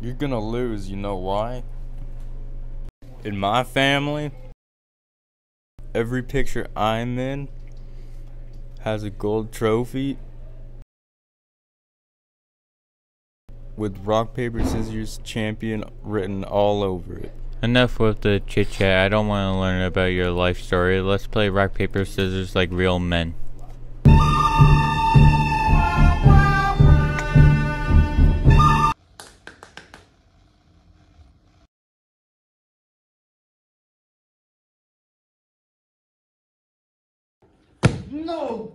You're gonna lose, you know why? In my family, every picture I'm in has a gold trophy with rock, paper, scissors champion written all over it. Enough with the chit chat. I don't want to learn about your life story. Let's play rock, paper, scissors like real men. No!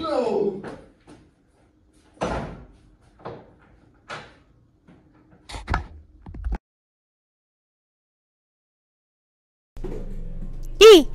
No! E